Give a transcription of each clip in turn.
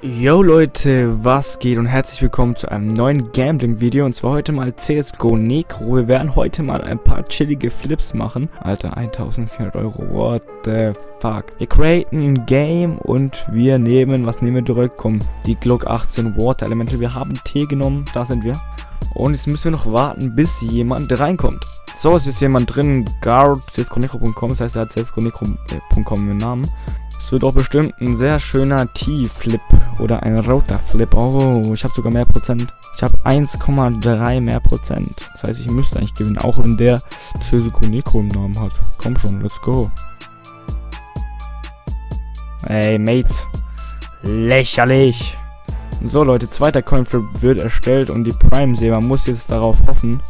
Yo Leute, was geht und herzlich willkommen zu einem neuen Gambling-Video und zwar heute mal CSGO Necro. Wir werden heute mal ein paar chillige Flips machen. Alter, 1400 Euro, what the fuck. Wir createn ein Game und wir nehmen, was nehmen wir direkt? Komm, die Glock 18 Water Elemente. Wir haben Tee genommen, da sind wir. Und jetzt müssen wir noch warten, bis jemand reinkommt. So, es ist jemand drin, guard csgonecro.com, das heißt er hat csgonecro.com im Namen. Es wird auch bestimmt ein sehr schöner T-Flip oder ein roter Flip. Oh, ich habe sogar mehr Prozent. Ich habe 1,3 mehr Prozent. Das heißt, ich müsste eigentlich gewinnen, auch wenn der Cesuko Necro im Namen hat. Komm schon, let's go. Ey, Mates. Lächerlich. So, Leute, zweiter Coinflip wird erstellt und die Prime-Saver muss jetzt darauf hoffen,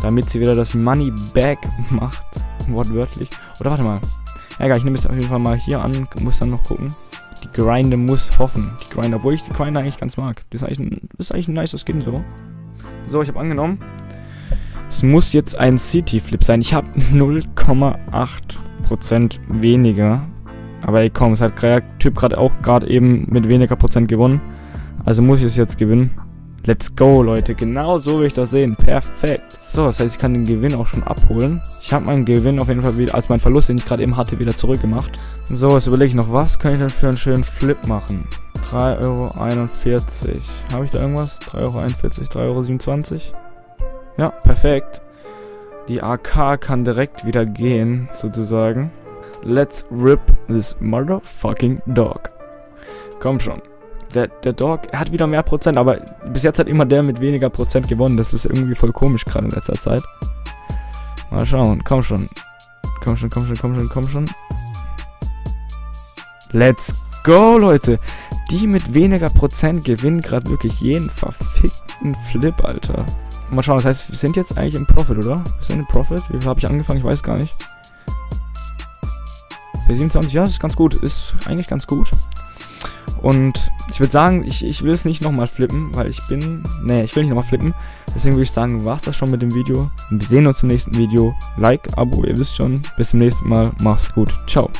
damit sie wieder das Money back macht. Wortwörtlich. Oder warte mal. Egal, ich nehme es auf jeden Fall mal hier an, muss dann noch gucken. Die Grinde muss hoffen. Die Grinde, obwohl ich die Grinde eigentlich ganz mag. Das ist eigentlich ein, das ist eigentlich ein nicer Skin so. So, ich habe angenommen. Es muss jetzt ein City-Flip sein. Ich habe 0,8% weniger. Aber ey, komm, es hat der Typ gerade auch gerade eben mit weniger Prozent gewonnen. Also muss ich es jetzt gewinnen. Let's go, Leute. Genau so will ich das sehen. Perfekt. So, das heißt, ich kann den Gewinn auch schon abholen. Ich habe meinen Gewinn auf jeden Fall wieder, als mein Verlust, den ich gerade eben hatte, wieder zurückgemacht. So, jetzt überlege ich noch, was kann ich denn für einen schönen Flip machen? 3,41 Euro. Habe ich da irgendwas? 3,41 Euro, 3,27 Euro? Ja, perfekt. Die AK kann direkt wieder gehen, sozusagen. Let's rip this motherfucking dog. Komm schon der, der Dog, hat wieder mehr Prozent, aber bis jetzt hat immer der mit weniger Prozent gewonnen. Das ist irgendwie voll komisch gerade in letzter Zeit. Mal schauen, komm schon. Komm schon, komm schon, komm schon, komm schon. Let's go, Leute. Die mit weniger Prozent gewinnen gerade wirklich jeden verfickten Flip, Alter. Mal schauen, das heißt, wir sind jetzt eigentlich im Profit, oder? Wir sind im Profit. Wie viel habe ich angefangen? Ich weiß gar nicht. Bei 27, ja, das ist ganz gut. Ist eigentlich ganz gut. Und ich würde sagen, ich, ich will es nicht nochmal flippen, weil ich bin... Nee, ich will nicht nochmal flippen. Deswegen würde ich sagen, war es das schon mit dem Video. Wir sehen uns im nächsten Video. Like, Abo, ihr wisst schon. Bis zum nächsten Mal. Macht's gut. Ciao.